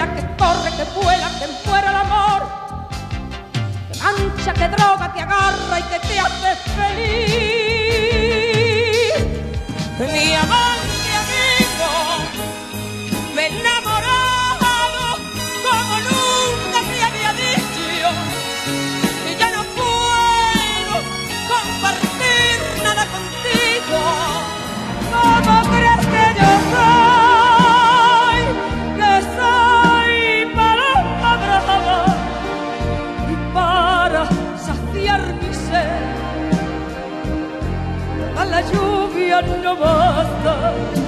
vuela, que corre, que vuela, que muera el amor. Que mancha, que droga, te agarra y que te hace feliz. Lluvia no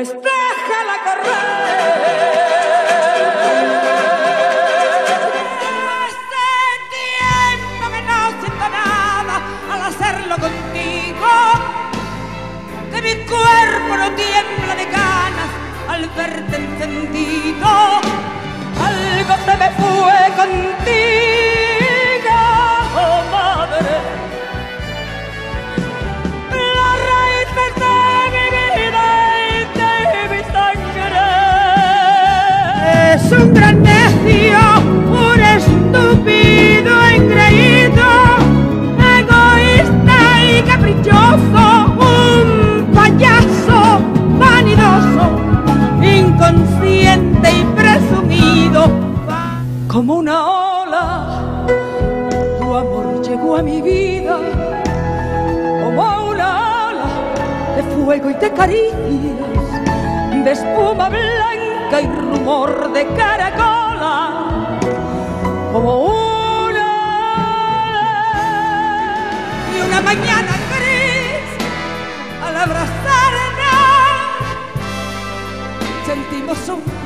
Pues déjala correr. Hace tiempo que no siento nada al hacerlo contigo. Que mi cuerpo no tiembla de ganas al verte encendido. Algo se me fue contigo, a mi vida como una ola de fuego y de caricias, de espuma blanca y rumor de caracola, como una y una mañana gris al abrazarnos sentimos un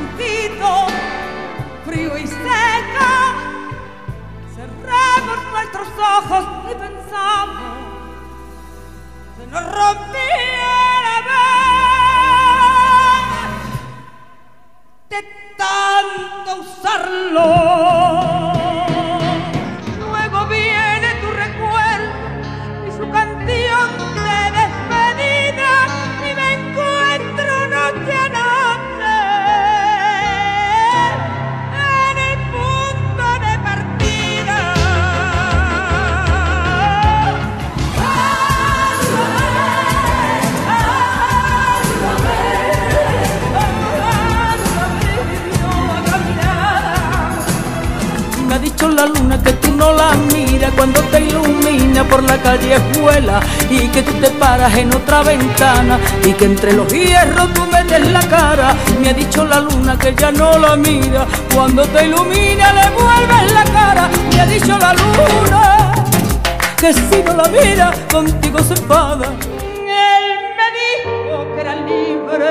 luna que tú no la miras cuando te ilumina por la callejuela y que tú te paras en otra ventana y que entre los hierros tú metes la cara. Me ha dicho la luna que ya no la mira cuando te ilumina le vuelves la cara. Me ha dicho la luna que si no la mira contigo se enfada. Él me dijo que era libre,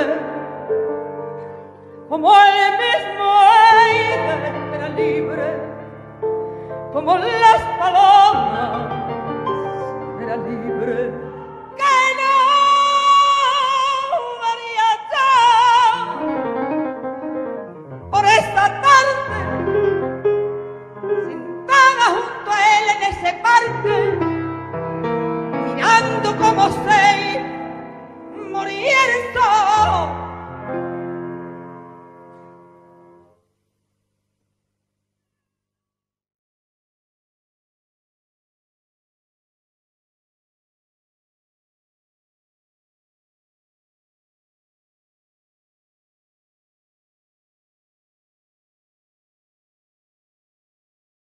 como el mismo era libre, como las palomas, era libre. ¡Que no, María Por esta tarde, sentada junto a él en ese parque, mirando como se moría.